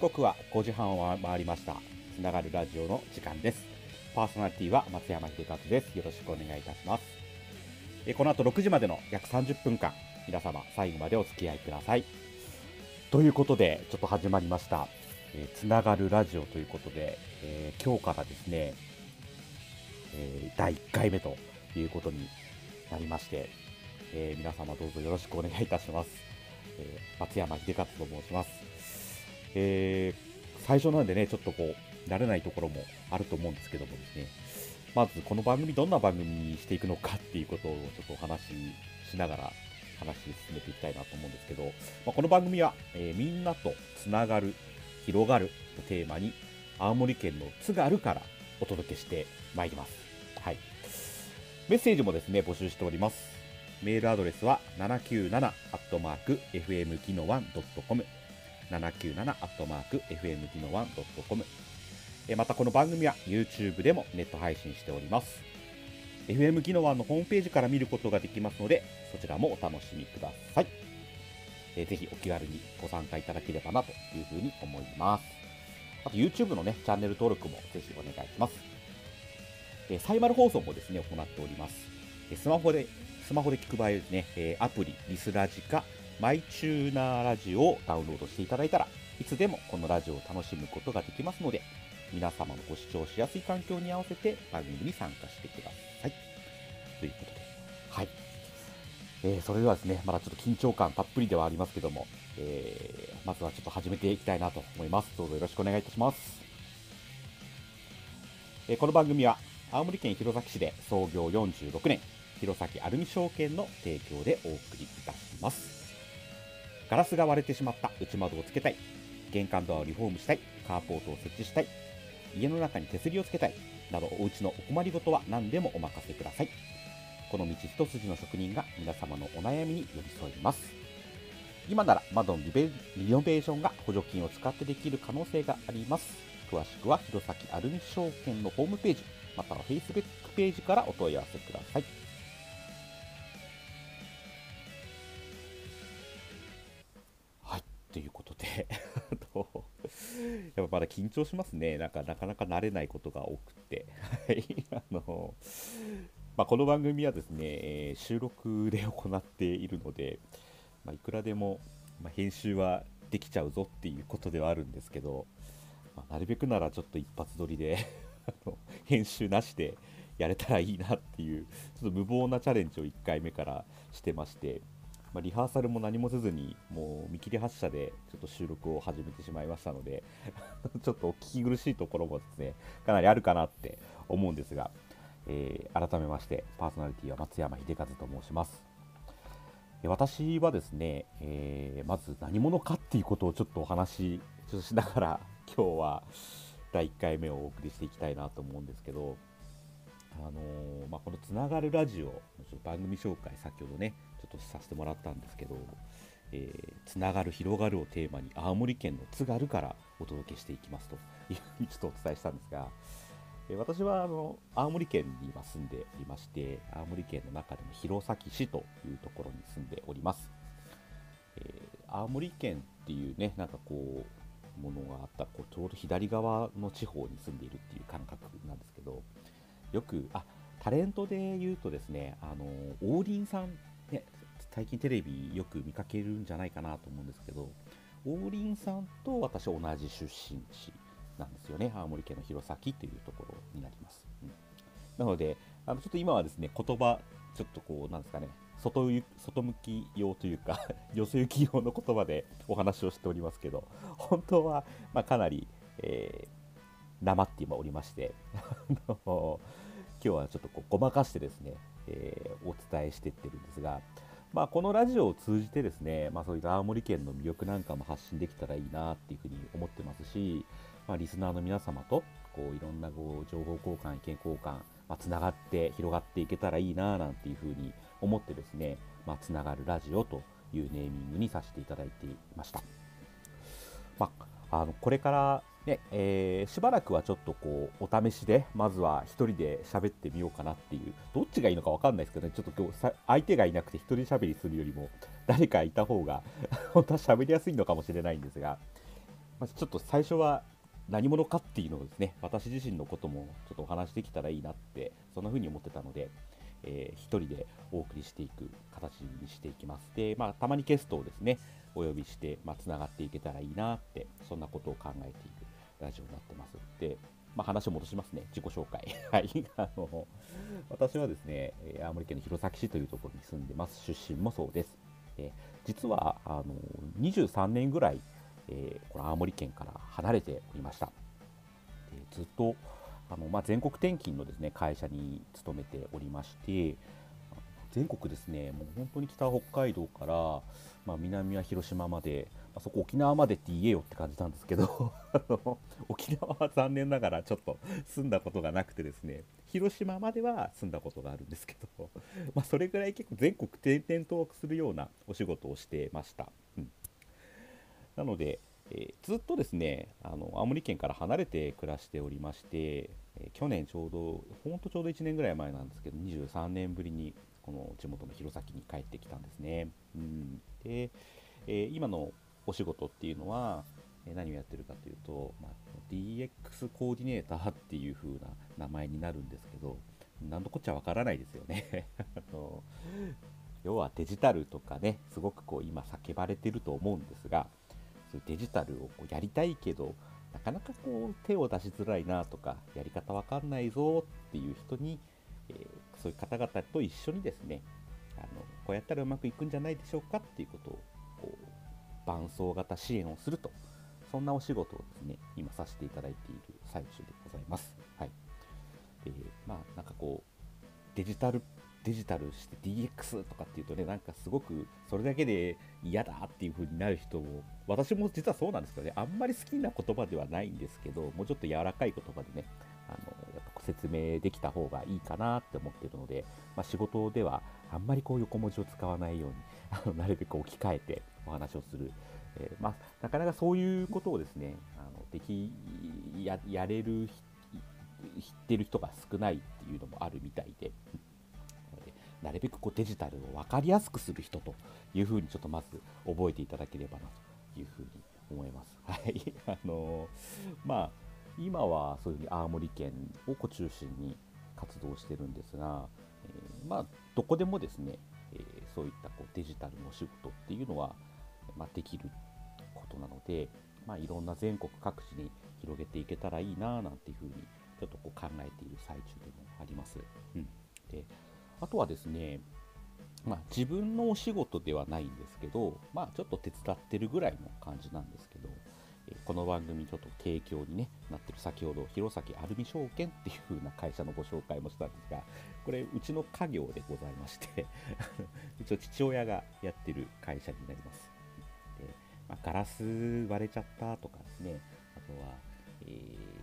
刻は5時半を回りました。つながるラジオの時間です。パーソナリティは松山秀和です。よろしくお願いいたします。えこの後6時までの約30分間皆様最後までお付き合いください。ということでちょっと始まりました。え、つながるラジオということで、えー、今日からですね、えー、第1回目ということになりまして、え皆様どうぞよろしくお願いいたします。え松山秀勝と申します。え最初なんでね、ちょっとこう、慣れないところもあると思うんですけどもですね、まずこの番組どんな番組にしていくのかっていうことをちょっとお話ししながら話進めていきたいなと思うんですけど、まあ、この番組は、えみんなとつながる広がるをテーマに青森県の津軽からお届けしてまいります。はい。メッセージもですね、募集しております。メールアドレスは 797-fm 機能 1.com 1.com またこの番組は YouTube でもネット配信しております。FM 機能1のホームページから見ることができますので、そちらもお楽しみください。え、ぜひお気軽にご参加いただければなというふうに思います。あと YouTube のね、チャンネル登録もぜひお願いします。え、サイマル放送もですね、行っております。え、スマホで、スマホで聞く場合ですね、えー、アプリ、リスラジか、マイチューナーラジオをダウンロードしていただいたらいつでもこのラジオを楽しむことができますので、皆様のご視聴しやすい環境に合わせて番組に参加してください。ということで、はい。えー、それではですね、まだちょっと緊張感たっぷりではありますけども、えー、まずはちょっと始めていきたいなと思います。どうぞよろしくお願いいたします。えー、この番組は、青森県弘前市で創業46年、弘前アルミ証券の提供でお送りいたします。ガラスが割れてしまった内窓をつけたい、玄関ドアをリフォームしたい、カーポートを設置したい、家の中に手すりをつけたい、などお家のお困りごとは何でもお任せください。この道一筋の職人が皆様のお悩みに寄り添います。今なら窓のリノベーションが補助金を使ってできる可能性があります。詳しくは弘前アルミ証券のホームページ、または Facebook ページからお問い合わせくださ。い、やっぱまだ緊張しますね。なんかなかなか慣れないことが多くて。あのまあ、この番組はですね、え、収録で行っているので、まあ、いくらでも、ま、編集はできちゃうぞっていうことではあるんですけど、まなるべくならちょっと一発撮りで 編集なしでやれたらいいなっていう、ちょっと無謀なチャレンジを1回目からしてまして、まあ、リハーサルも何もせずに、もう見切り発車でちょっと収録を始めてしまいましたので ちょっとお聞き苦しいところもですね、かなりあるかなって思うんですが、えー、改めましてパーソナリティは松山秀和と申します。私はですね、えー、まず何者かっていうことをちょっとお話ししながら今日は第1回目をお送りしていきたいなと思うんですけど、あのー、まあ、このつながるラジオ、番組紹介先ほどね、ちょっとさせてもらったんですけど、えー、つながる広がるをテーマに青森県の津軽からお届けしていきますと いうふうにちょっとお伝えしたんですが、え私はあの青森県に今住んでおりまして、青森県の中でも弘前市というところに住んでおります。えー、青森県っていうね、なんかこう、ものがあったこうちょうど左側の地方に住んでいるっていう感覚なんですけど、よく、あタレントで言うとですね、あの王林さん、最近テレビよく見かけるんじゃないかなと思うんですけど、王林さんと私同じ出身地なんですよね。青森県の弘前というところになります。うん、なので、あのちょっと今はですね、言葉、ちょっとこう、なんですかね、外外向き用というか よそ行き用の言葉でお話をしておりますけど、本当は、まあ、かなり、えー、なまって今おりまして あの今日はちょっとこうごまかしてですね、えー、お伝えしてってるんですが、まあ、このラジオを通じてですね、まあ、そういった青森県の魅力なんかも発信できたらいいなっていうふうに思ってますし、まあ、リスナーの皆様とこういろんなこう情報交換、意見交換、まあ、つながって広がっていけたらいいななんていうふうに思ってですね、まあ、つながるラジオというネーミングにさせていただいていました。まあ、あのこれからね、えー、しばらくはちょっとこうお試しでまずは1人で喋ってみようかなっていう。どっちがいいのか分かんないですけどね。ちょっと今日相手がいなくて1人喋りするよりも誰かいた方が 本当は喋りやすいのかもしれないんですが。まあ、ちょっと最初は何者かっていうのをですね私自身のこともちょっとお話しできたらいいなってそんな風に思ってたので、えー、一人でお送りしていく形にしていきます。で、まあ、たまにゲストをですねお呼びして、まあ、つながっていけたらいいなってそんなことを考えているラジオになってますで、まあ、話を戻しますね。自己紹介。はい。あの私はですね青森県の弘前市というところに住んでます。出身もそうです。で実はあの23年ぐらいえー、この青森県から離れておりました。でずっとあの、まあ、全国転勤のですね会社に勤めておりまして、全国ですね、もう本当に北北海道から、まあ、南は広島まで、まあ、そこ沖縄までって言えよって感じなんですけど 沖縄は残念ながらちょっと住んだことがなくてですね、広島までは住んだことがあるんですけど、まあ、それぐらい結構全国転々とするようなお仕事をしてました。うんなので、えー、ずっとですねあの青森県から離れて暮らしておりまして、え、去年ちょうどほんとちょうど1年ぐらい前なんですけど23年ぶりにこの地元の弘前に帰ってきたんですね、うん、で、えー、今のお仕事っていうのは、え何をやってるかというと、まあ、DX コーディネーターっていう風な名前になるんですけど何のこっちゃわからないですよね。あの要はデジタルとかねすごくこう今叫ばれてると思うんですがそういうデジタルをこうやりたいけどなかなかこう手を出しづらいなとかやり方わかんないぞっていう人に、えー、そういう方々と一緒にですねあのこうやったらうまくいくんじゃないでしょうかっていうことをこう伴走型支援をするとそんなお仕事をですね今させていただいている最中でございます。はい、でまあなんかこうデジタルデジタルして DX とかっていうとね、なんかすごくそれだけで嫌だっていう風になる人も、私も実はそうなんですけどね、あんまり好きな言葉ではないんですけど、もうちょっと柔らかい言葉でね、あの説明できた方がいいかなって思ってるので、まあ、仕事ではあんまりこう横文字を使わないように、あのなるべく置き換えてお話をする。えー、まあ、なかなかそういうことをですね、あのできやれる知ってる人が少ないっていうのもあるみたいで、なるべくこうデジタルを分かりやすくする人というふうにちょっとまず覚えていただければなというふうに思います。はい。あのー、まあ、今はそういうふうに青森県を中心に活動してるんですが、えー、まあ、どこでもですね、えー、そういったこうデジタルのお仕事っていうのは、まあ、できることなので、まあ、いろんな全国各地に広げていけたらいいななんていうふうにちょっとこう考えている最中でもあります。うん、であとはですね、まあ、自分のお仕事ではないんですけど、まあ、ちょっと手伝ってるぐらいの感じなんですけど、この番組ちょっと提供に、ね、なってる先ほど弘前アルミ証券っていう風な会社のご紹介もしたんですがこれうちの家業でございまして 一応父親がやってる会社になります。で、まあ、ガラス割れちゃったとかですね。あとは、えー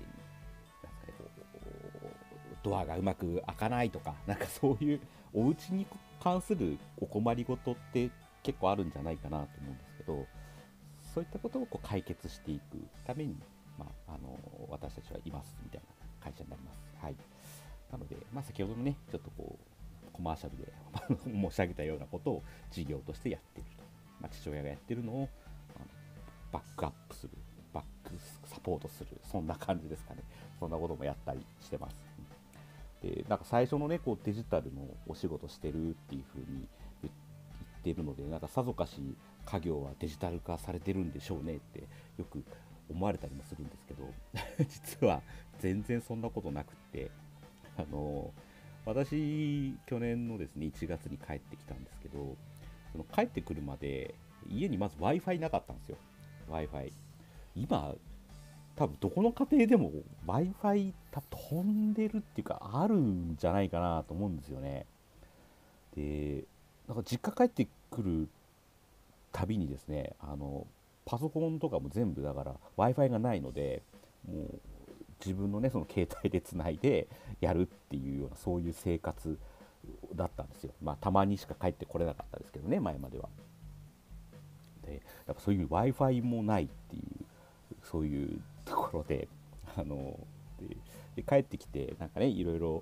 ドアがうまく開かないとか、なんかそういうお家に関するお困りごとって結構あるんじゃないかなと思うんですけど、そういったことをこう解決していくために、まあ、あの私たちはいますみたいな会社になります。はい、なので、まあ、先ほどのね、ちょっとこう、コマーシャルで申し上げたようなことを事業としてやっていると。まあ、父親がやってるのをバックアップする、バックサポートする、そんな感じですかね。そんなこともやったりしてます。でなんか最初のねこうデジタルのお仕事してるっていう風に言ってるのでなんかさぞかし家業はデジタル化されてるんでしょうねってよく思われたりもするんですけど 実は全然そんなことなくってあの私去年のですね1月に帰ってきたんですけどその帰ってくるまで家にまず w i f i なかったんですよ w i f i 今多分どこの家庭でも Wi-Fi 飛んでるっていうかあるんじゃないかなと思うんですよね。で、なんか実家帰ってくるたびにですね、あのパソコンとかも全部だから Wi-Fi がないので、もう自分のね、その携帯でつないでやるっていうようなそういう生活だったんですよ。まあたまにしか帰ってこれなかったですけどね、前までは。で、やっぱそういう Wi-Fi もないっていう、そういうところで、あので帰ってきて、なんかね、いろいろ、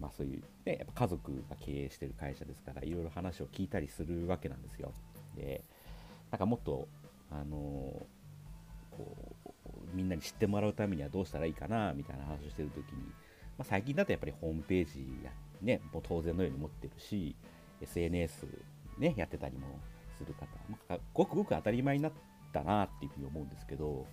まあそういう、ね、やっぱ家族が経営してる会社ですから、いろいろ話を聞いたりするわけなんですよ。で、なんかもっと、あのこう、みんなに知ってもらうためにはどうしたらいいかなみたいな話をしてる時に、まあ、最近だとやっぱりホームページや、ね、もう当然のように持ってるし SNS、ね、やってたりもする方、まあ、ごくごく当たり前になったなっていうふうに思うんですけど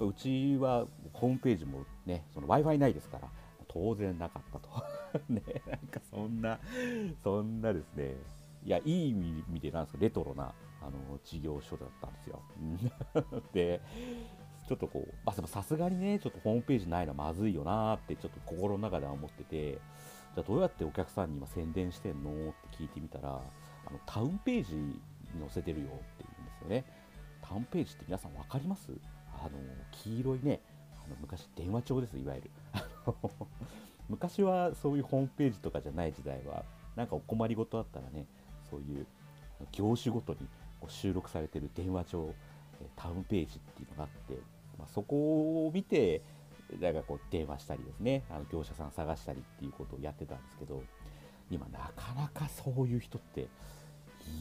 うちはホームページもね w i f i ないですから当然なかったと。ねなんかそんなそんなですね。いやいい意味でなんですかレトロなあの事業所だったんですよ でちょっとこう、まあ、でもさすがにね、ちょっとホームページないのはまずいよなーって、ちょっと心の中では思ってて、じゃあどうやってお客さんに今宣伝してんのって聞いてみたら、あのタウンページに載せてるよって言うんですよね。タウンページって皆さん分かります？あの黄色いね、あの昔電話帳です、いわゆる。昔はそういうホームページとかじゃない時代は、なんかお困りごとあったらね、そういう業種ごとに収録されてる電話帳、タウンページっていうのがあって、まあ、そこを見て、なんかこう電話したりですね、あの業者さん探したりっていうことをやってたんですけど、今なかなかそういう人って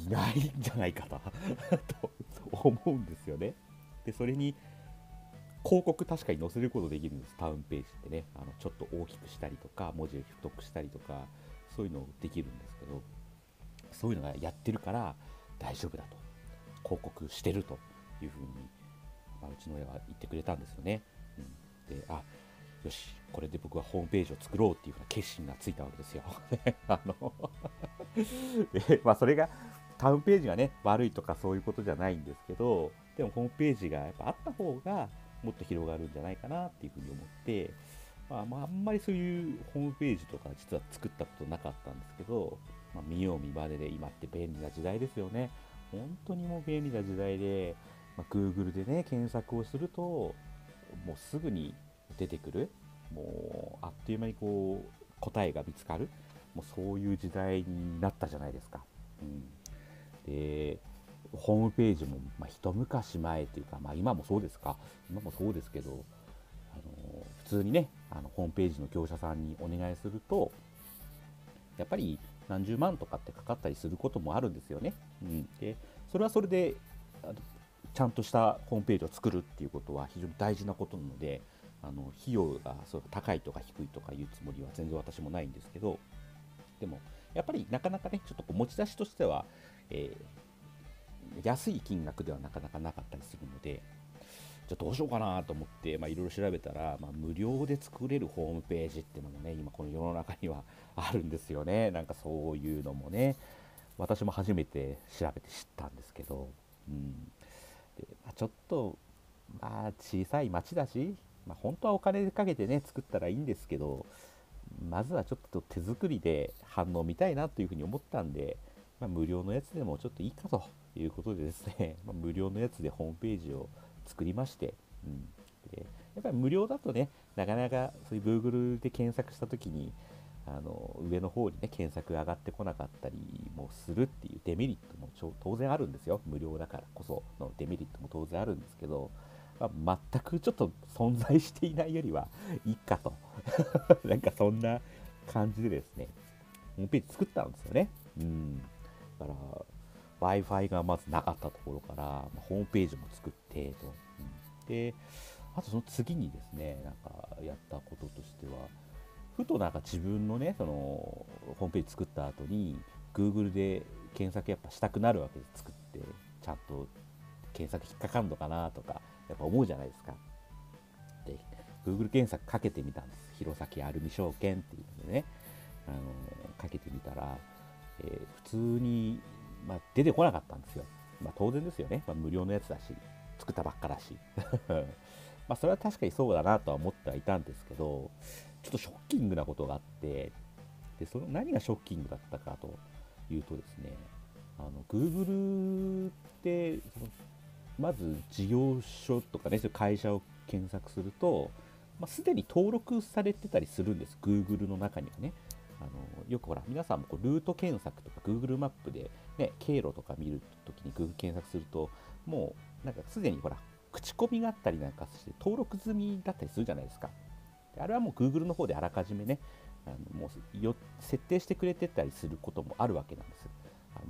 いないんじゃないかな と思うんですよね。で、それに広告確かに載せることできるんです、タウンページってね。あのちょっと大きくしたりとか、文字を太くしたりとか、そういうのできるんですけど、そういうのがやってるから大丈夫だと。広告してるというふうにまあ、うちの親は言ってくれたんですよね。うん、であよしこれで僕はホームページを作ろうっていうふうな決心がついたわけですよ。あの まあ、それがタウンページがね悪いとかそういうことじゃないんですけどでもホームページがやっぱあった方がもっと広がるんじゃないかなっていうふうに思って、まあ、まあ、あんまりそういうホームページとか実は作ったことなかったんですけど、まあ、見よう見まねで今って便利な時代ですよね。本当にもう便利な時代でまあ、Google でね検索をするともうすぐに出てくるもうあっという間にこう答えが見つかるもうそういう時代になったじゃないですか。うん、でホームページも、まあ、一昔前というか、まあ、今もそうですか今もそうですけどあの普通にねあのホームページの業者さんにお願いするとやっぱり何十万とかってかかったりすることもあるんですよね。うん、でそれはそれでちゃんとしたホームページを作るっていうことは非常に大事なことなのであの費用がそう高いとか低いとかいうつもりは全然私もないんですけどでもやっぱりなかなかねちょっとこう持ち出しとしては、えー、安い金額ではなかなかなかったりするのでじゃあどうしようかなと思っていろいろ調べたら、まあ、無料で作れるホームページっていうのもね今この世の中にはあるんですよね。なんかそういうのもね。私も初めて調べて知ったんですけど、うん、で、まあ、ちょっと、まあ、小さい町だし、まあ、本当はお金かけてね、作ったらいいんですけど、まずはちょっと手作りで反応見たいなというふうに思ったんで、まあ、無料のやつでもちょっといいかということでですね、まあ、無料のやつでホームページを作りまして、うん、でやっぱり無料だとね、なかなかそういう Google で検索したときに、あの上の方にね検索上がってこなかったりもするっていうデメリットも当然あるんですよ。無料だからこそのデメリットも当然あるんですけど、まあ、全くちょっと存在していないよりはいいかと。なんかそんな感じでですねホームページ作ったんですよね。うん。だから w i f i がまずなかったところから、ホームページも作ってと、うん、であとその次にですねなんかやったこととしてはふとなんか自分のねそのホームページ作った後に Google で検索やっぱしたくなるわけで作ってちゃんと検索引っかかんのかなとかやっぱ思うじゃないですか。で Google 検索かけてみたんです。弘前アルミ証券っていうのでね。あのかけてみたら、えー、普通に、まあ、出てこなかったんですよ、まあ、当然ですよね、まあ、無料のやつだし作ったばっかだし。まあそれは確かにそうだなとは思ってはいたんですけどちょっとショッキングなことがあって、でその何がショッキングだったかというとですね、あの Google ってそのまず事業所とかね、そういう会社を検索すると、まあ、すでに登録されてたりするんです、Google の中にはね。あのよくほら、皆さんもこうルート検索とか Google マップで、ね、経路とか見るときに Google 検索すると、もうなんかすでにほら、口コミがあったりなんかして登録済みだったりするじゃないですか。あれはもう Google の方であらかじめね、あのもうよ設定してくれてたりすることもあるわけなんです。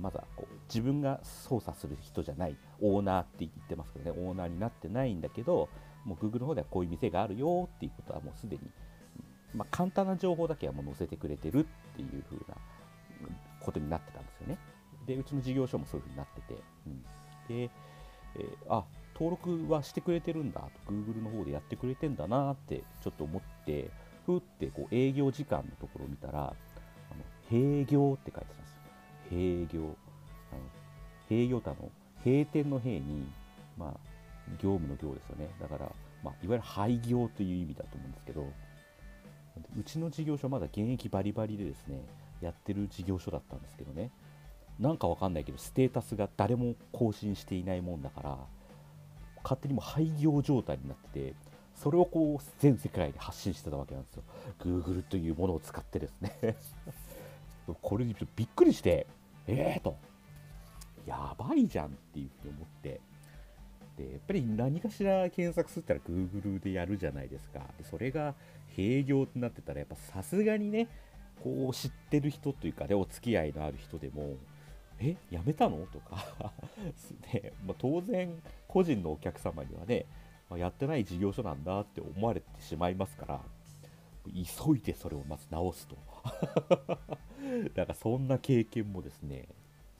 まだこう自分が操作する人じゃないオーナーって言ってますけどねオーナーになってないんだけどもう Google の方ではこういう店があるよっていうことはもうすでに、まあ、簡単な情報だけはもう載せてくれてるっていう風なことになってたんですよね。で、うちの事業所もそういう風になってて、うん、で、えー、あ登録はしてくれてるんだと Google の方でやってくれてんだなってちょっと思ってふってこう営業時間のところを見たらあの閉業って書いてたんですよ。閉業。あの閉業の閉店の閉にまあ業務の業ですよね。だから、まあ、いわゆる廃業という意味だと思うんですけどうちの事業所はまだ現役バリバリでですねやってる事業所だったんですけどね。なんかわかんないけどステータスが誰も更新していないもんだから勝手にも廃業状態になっててそれをこう全世界に発信してたわけなんですよ。Google というものを使ってですね。これにびっくりしてええー、とやばいじゃんっていうふうに思って。でやっぱり何かしら検索するったら Google でやるじゃないですか。でそれが閉業ってなってたらやっぱさすがにねこう知ってる人というかねお付き合いのある人でもえやめたの？とか。ねまあ、当然個人のお客様にはね、まあ、やってない事業所なんだって思われてしまいますから急いでそれをまず直すと。だからそんな経験もですね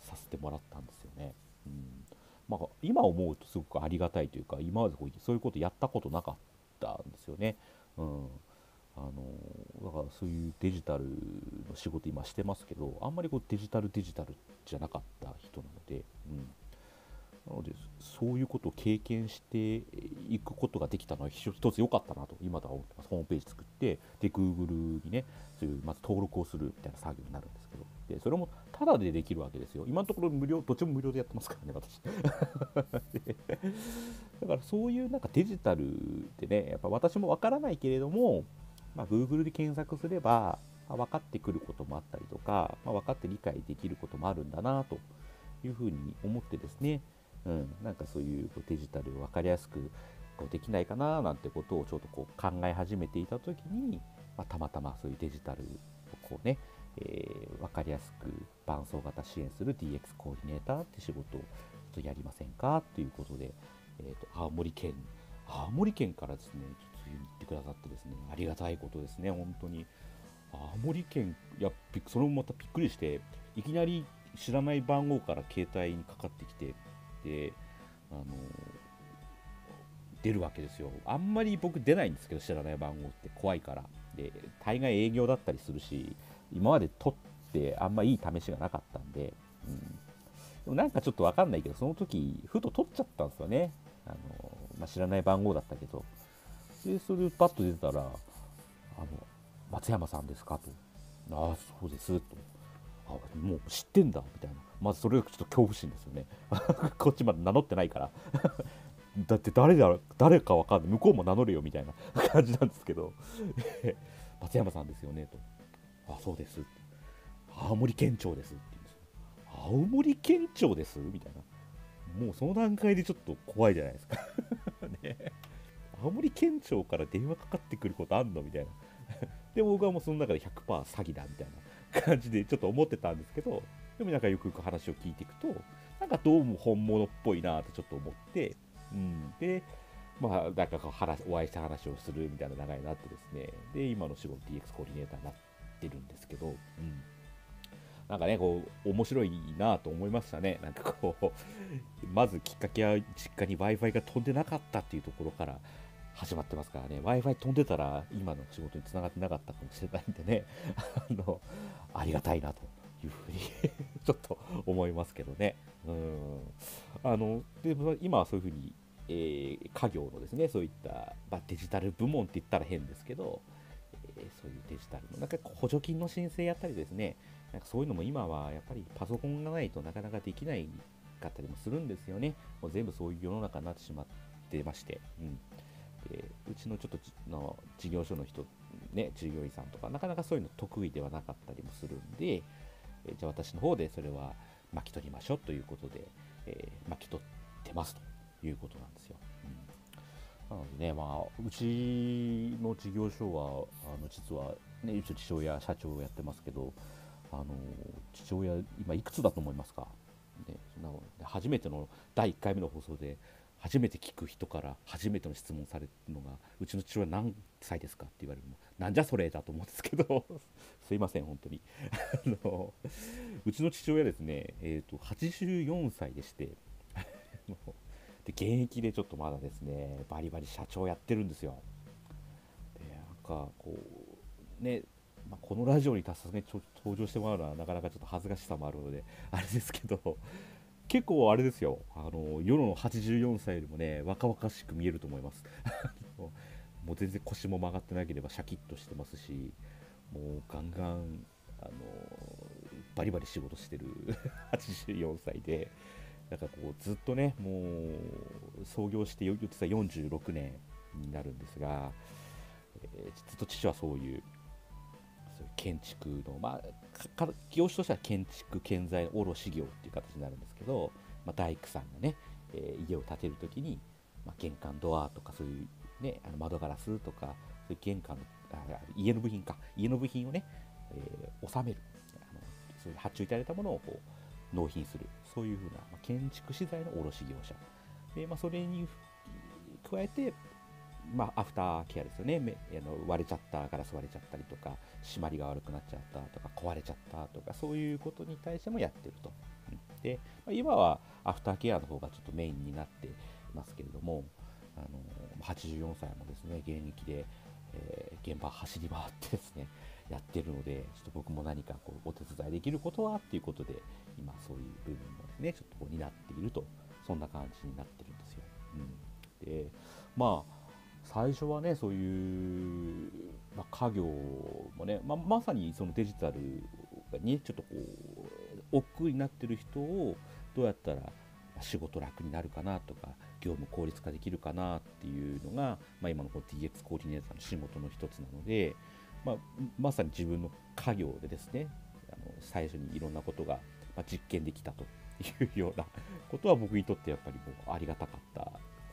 させてもらったんですよね、うん。まあ、今思うとすごくありがたいというか今までそういうことやったことなかったんですよね、うん。あのだからそういうデジタルの仕事今してますけどあんまりこうデジタルデジタルじゃなかった人なので、うん、なのでそういうことを経験していくことができたのは一つ良かったなと今では思ってます。ホームページ作ってで Google にねそういうまず登録をするみたいな作業になるんですけど。でそれもタダでできるわけですよ。今のところ無料どっちも無料でやってますからね私。だからそういうなんかデジタルってねやっぱ私もわからないけれどもまあ、Google で検索すれば、まあ、分かってくることもあったりとか、まあ、分かって理解できることもあるんだなというふうに思ってですね、うん、なんかそういうデジタルを分かりやすくこうできないかななんてことをちょっとこう考え始めていた時に、まあ、たまたまそういうデジタルをこうね、えー、分かりやすく伴走型支援する DX コーディネーターって仕事をちょっとやりませんか？ということで、えーと青森県青森県からですね言ってくださってですね、ありがたいことですね、本当に。青森県、いや、それもまたびっくりして、いきなり知らない番号から携帯にかかってきて、で、あの出るわけですよ。あんまり僕出ないんですけど、知らない番号って怖いから。で、大概営業だったりするし、今まで取ってあんまいい試しがなかったんで、うん、でもなんかちょっとわかんないけど、その時、ふと取っちゃったんですよね。あのまあ、知らない番号だったけど。でそれパッと出たら「あの松山さんですか?」と「ああそうです」と「あもう知ってんだ」みたいな。まずそれがちょっと恐怖心ですよね。こっちまで名乗ってないから。だって誰だ誰かわかんない。向こうも名乗れよみたいな 感じなんですけど。松山さんですよねと「あそうです」青森県庁です」って言うんですよ。青森県庁です？みたいな。もうその段階でちょっと怖いじゃないですか。ね。青森県庁から電話かかってくることあんの？みたいな。で、僕はもうその中で100%詐欺だみたいな 感じでちょっと思ってたんですけど、でもなんかよくよく話を聞いていくと、なんかどうも本物っぽいなってちょっと思って、うん、で、まあ、なんかこう話お会いした話をするみたいな流れになってですね、で、今の仕事 DX コーディネーターになってるんですけど、うん。なんかね、こう、面白いなと思いましたね。なんかこう、まずきっかけは実家に Wi-Fi が飛んでなかったっていうところから、始まってますからね、Wi-Fi 飛んでたら今の仕事につながってなかったかもしれないんでね、あの、ありがたいなというふうに ちょっと思いますけどね。うん。あの、で今はそういうふうに、えー、家業のですね、そういった、まあ、デジタル部門って言ったら変ですけど、えー、そういうデジタルの、なんか補助金の申請やったりですね、なんかそういうのも今はやっぱりパソコンがないとなかなかできないかったりもするんですよね。もう全部そういう世の中になってしまってまして。うんでうちのちょっとの事業所の人、ね、従業員さんとか、なかなかそういうの得意ではなかったりもするんで、えじゃあ私の方でそれは巻き取りましょうということで、えー、巻き取ってますということなんですよ。うん、なのでね、まあ、うちの事業所は、あの実は、ね、うちの父親、社長をやってますけど、あの父親、今いくつだと思いますか、ね、初めての第1回目の放送で、初めて聞く人から初めての質問されるのが「うちの父親何歳ですか?」って言われるのなんじゃそれだと思うんですけど すいません本当にあのうちの父親ですね、えーと、84歳でして で現役でちょっとまだですねバリバリ社長やってるんですよでなんかこうねまあ、このラジオにさすがに登場してもらうのはなかなかちょっと恥ずかしさもあるのであれですけど結構あれですよ。あの世の84歳よりもね若々しく見えると思います。もう全然腰も曲がってなければシャキッとしてますしもうガンガンあのバリバリ仕事してる 84歳でだかこうずっとねもう創業して言ってた46年になるんですが、えー、ずっと父はそういう建築の、まあ、業種としては建築建材卸業っていう形になるんですけど、まあ、大工さんがね、えー、家を建てるときに、まあ、玄関ドアとかそういう、ね、あの窓ガラスとかそういう玄関のあ家の部品か。家の部品をね、えー、収める。あのそういう発注いただいたものをこう納品する。そういうふうな、まあ、建築資材の卸業者。で、まあ、それに加えてまあ、アフターケアですよね。あの割れちゃったガラス割れちゃったりとか締まりが悪くなっちゃったとか壊れちゃったとかそういうことに対してもやってると、で、まあ、今はアフターケアの方がちょっとメインになってますけれどもあの84歳もですね現役で、えー、現場走り回ってですねやってるのでちょっと僕も何かこうお手伝いできることはっていうことで今そういう部分もですねちょっとこう担っていると。そんな感じになってるんですよ、うん、でまあ最初はねそういう、まあ、家業もね、まあ、まさにそのデジタルにちょっとこう億劫になってる人をどうやったら仕事楽になるかなとか業務効率化できるかなっていうのが、まあ、今のこの DX コーディネーターの仕事の一つなので、まあ、まさに自分の家業でですねあの最初にいろんなことが、実験できたというようなことは僕にとってやっぱりもうありがたかったこ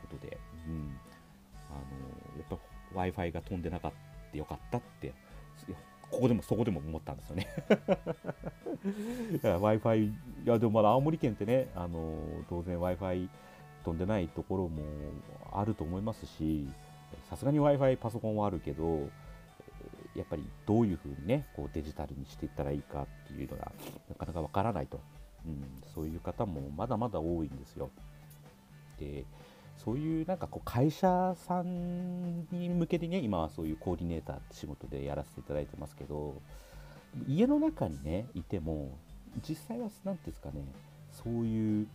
とで、うん、あのやっぱ w i f i が飛んでなかったよかったってここでもそこでも思ったんですよね w i f i いやでもまだ青森県ってねあの当然 w i f i 飛んでないところもあると思いますしさすがに w i f i パソコンはあるけどやっぱりどういうふうにねこうデジタルにしていったらいいかっていうのがなかなかわからないと、うん、そういう方もまだまだ多いんですよ。でそういうなんかこう会社さんに向けてね今はそういうコーディネーターって仕事でやらせていただいてますけど家の中にねいても実際は何ていうんですかねそういう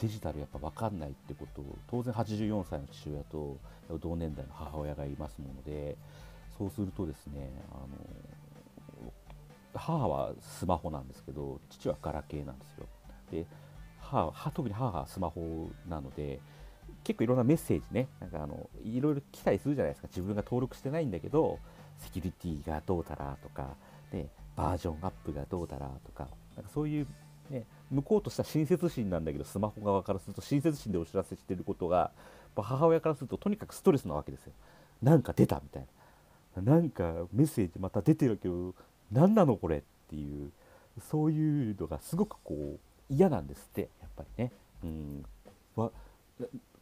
デジタルやっぱ分かんないってことを当然84歳の父親と同年代の母親がいますものでそうするとですねあの母はスマホなんですけど父はガラケーなんですよ。で母特に母はスマホなので結構いろんなメッセージね、なんかあの、いろいろ来たりするじゃないですか。自分が登録してないんだけど、セキュリティがどうだらとか、ね、バージョンアップがどうだらとか、なんかそういう、ね、向こうとした親切心なんだけど、スマホ側からすると親切心でお知らせしてることが、母親からするととにかくストレスなわけですよ。なんか出たみたいな。なんかメッセージまた出てるけど、何なのこれっていう、そういうのがすごくこう嫌なんですって、やっぱりね。うん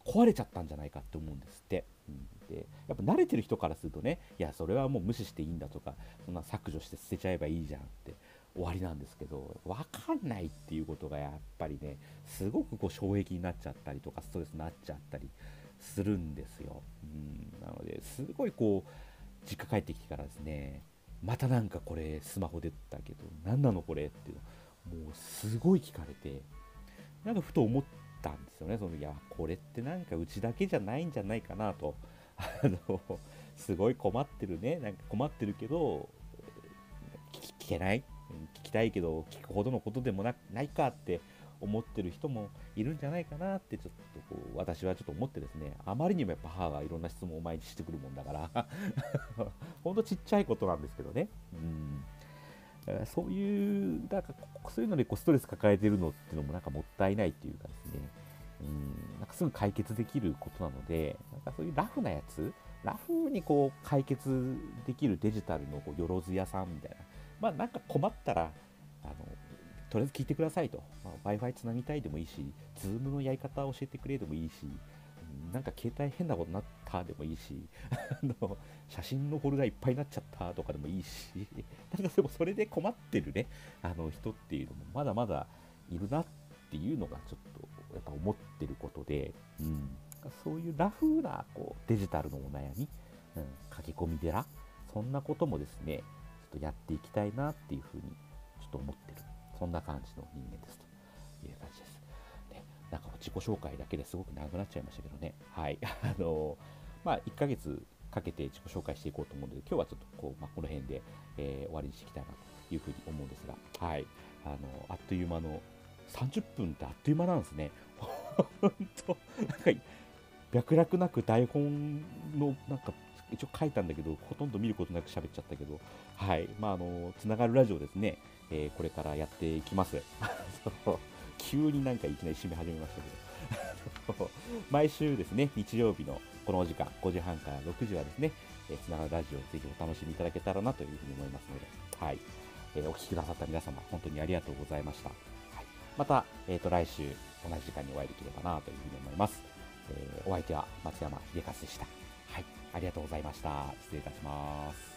壊れちゃったんじゃないかって思うんですって。うん、でやっぱ慣れてる人からするとねいやそれはもう無視していいんだとかそんな削除して捨てちゃえばいいじゃんって終わりなんですけど分かんないっていうことがやっぱりねすごくこう衝撃になっちゃったりとかストレスになっちゃったりするんですよ。うんなのですごいこう実家帰ってきてからですねまたなんかこれスマホ出たけど何なのこれっていうのもうすごい聞かれてなんかふと思ってたんですよね。そのいや、これってなんかうちだけじゃないんじゃないかなと。あの、すごい困ってるね。なんか困ってるけど、聞けない？聞きたいけど、聞くほどのことでもなないかって思ってる人もいるんじゃないかなってちょっとこう私はちょっと思ってですねあまりにもやっぱ母がいろんな質問を毎日してくるもんだから ほんとちっちゃいことなんですけどねうんそういう、なんかそういうのでこうストレス抱えてるのっていうのもなんかもったいないっていうかですね、うん、なんかすぐ解決できることなので、なんかそういうラフなやつ、ラフにこう解決できるデジタルのこうよろず屋さんみたいな、まあなんか困ったら、あのとりあえず聞いてくださいと、まあ、Wi-Fi つなぎたいでもいいし、Zoom のやり方を教えてくれでもいいし、なんか携帯変なことになったでもいいしあの写真のフォルダいっぱいになっちゃったとかでもいいしなんかでもそれで困ってるねあの人っていうのもまだまだいるなっていうのがちょっとやっぱ思ってることで、うん、そういうラフなこうデジタルのお悩み、うん、書き込み寺そんなこともですねちょっとやっていきたいなっていうふうにちょっと思ってるそんな感じの人間です。なんか自己紹介だけですごく長くなっちゃいましたけどね。はい。あのまあ、1ヶ月かけて自己紹介していこうと思うので、今日はちょっとこう、まあ、この辺で、えー、終わりにしていきたいなというふうに思うんですが、はい。あの、あっという間の、30分ってあっという間なんですね。本当なんか、脈絡なく台本の、なんか、一応書いたんだけど、ほとんど見ることなく喋っちゃったけど、はい。まあ、あの、つながるラジオですね。えー、これからやっていきます。急になんかいきなり締め始めましたけど毎週ですね、日曜日のこのお時間、5時半から6時はですね、え、つながるラジオをぜひお楽しみいただけたらなというふうに思いますので、はい。えー、お聴きくださった皆様、本当にありがとうございました。はい、また、え、ー、と、来週同じ時間にお会いできればなというふうに思います。えー、お相手は松山秀和でした。はい。ありがとうございました。失礼いたします。